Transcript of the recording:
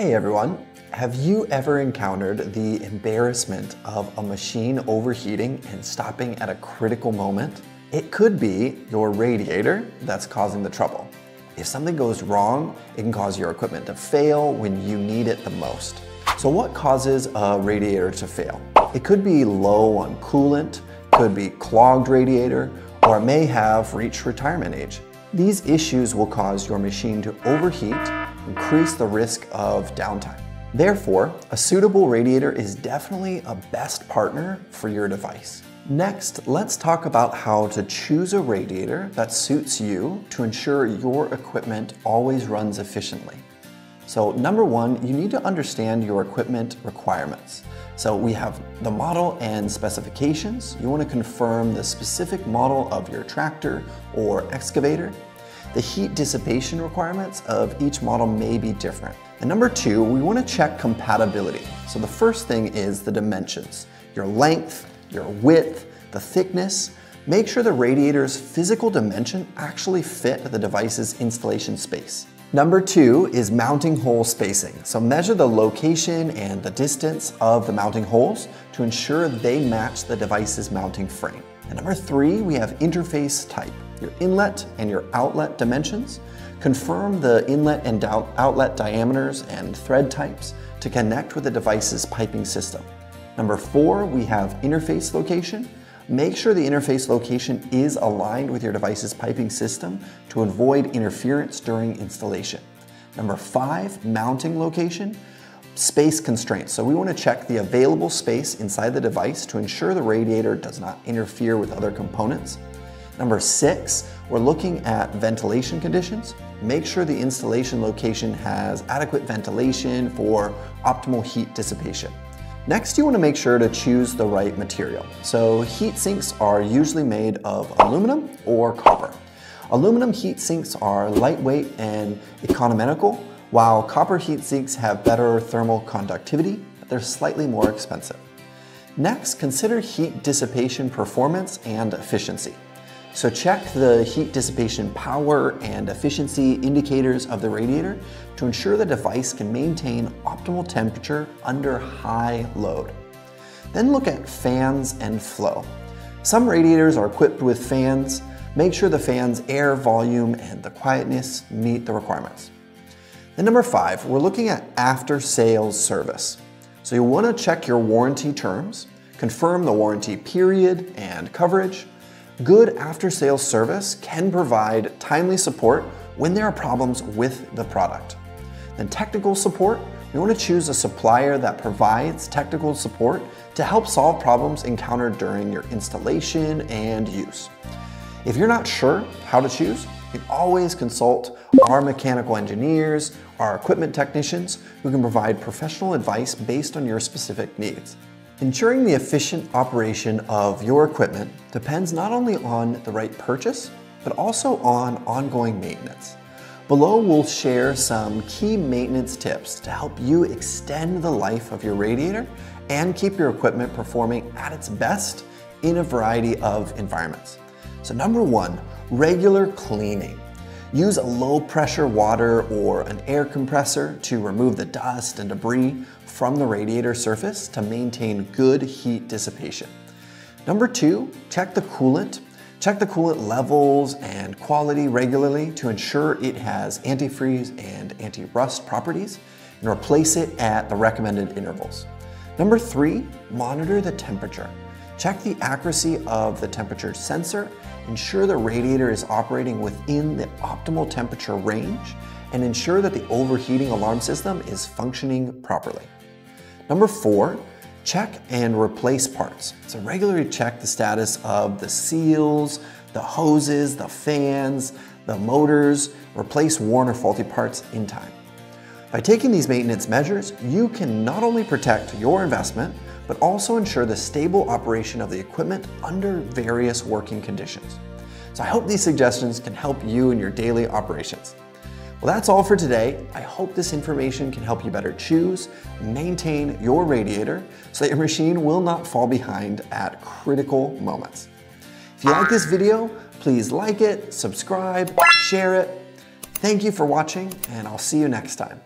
Hey everyone, have you ever encountered the embarrassment of a machine overheating and stopping at a critical moment? It could be your radiator that's causing the trouble. If something goes wrong, it can cause your equipment to fail when you need it the most. So what causes a radiator to fail? It could be low on coolant, could be clogged radiator, or it may have reached retirement age. These issues will cause your machine to overheat, increase the risk of downtime. Therefore, a suitable radiator is definitely a best partner for your device. Next, let's talk about how to choose a radiator that suits you to ensure your equipment always runs efficiently. So number one, you need to understand your equipment requirements. So we have the model and specifications. You wanna confirm the specific model of your tractor or excavator. The heat dissipation requirements of each model may be different. And number two, we wanna check compatibility. So the first thing is the dimensions, your length, your width, the thickness, make sure the radiator's physical dimension actually fit the device's installation space. Number two is mounting hole spacing. So measure the location and the distance of the mounting holes to ensure they match the device's mounting frame. And number three, we have interface type, your inlet and your outlet dimensions. Confirm the inlet and outlet diameters and thread types to connect with the device's piping system. Number four, we have interface location. Make sure the interface location is aligned with your device's piping system to avoid interference during installation. Number five, mounting location. Space constraints. So we want to check the available space inside the device to ensure the radiator does not interfere with other components. Number six, we're looking at ventilation conditions. Make sure the installation location has adequate ventilation for optimal heat dissipation. Next, you want to make sure to choose the right material. So heat sinks are usually made of aluminum or copper. Aluminum heat sinks are lightweight and economical, while copper heat sinks have better thermal conductivity, but they're slightly more expensive. Next, consider heat dissipation performance and efficiency. So check the heat dissipation power and efficiency indicators of the radiator to ensure the device can maintain optimal temperature under high load. Then look at fans and flow. Some radiators are equipped with fans. Make sure the fan's air volume and the quietness meet the requirements. Then number five, we're looking at after sales service. So you wanna check your warranty terms, confirm the warranty period and coverage, Good after-sales service can provide timely support when there are problems with the product. Then technical support, we want to choose a supplier that provides technical support to help solve problems encountered during your installation and use. If you're not sure how to choose, you can always consult our mechanical engineers, our equipment technicians, who can provide professional advice based on your specific needs. Ensuring the efficient operation of your equipment depends not only on the right purchase, but also on ongoing maintenance. Below we'll share some key maintenance tips to help you extend the life of your radiator and keep your equipment performing at its best in a variety of environments. So number one, regular cleaning. Use a low pressure water or an air compressor to remove the dust and debris from the radiator surface to maintain good heat dissipation. Number two, check the coolant. Check the coolant levels and quality regularly to ensure it has antifreeze and anti-rust properties and replace it at the recommended intervals. Number three, monitor the temperature. Check the accuracy of the temperature sensor, ensure the radiator is operating within the optimal temperature range, and ensure that the overheating alarm system is functioning properly. Number four, check and replace parts. So regularly check the status of the seals, the hoses, the fans, the motors, replace worn or faulty parts in time. By taking these maintenance measures, you can not only protect your investment, but also ensure the stable operation of the equipment under various working conditions. So I hope these suggestions can help you in your daily operations. Well, that's all for today. I hope this information can help you better choose, maintain your radiator so that your machine will not fall behind at critical moments. If you like this video, please like it, subscribe, share it. Thank you for watching, and I'll see you next time.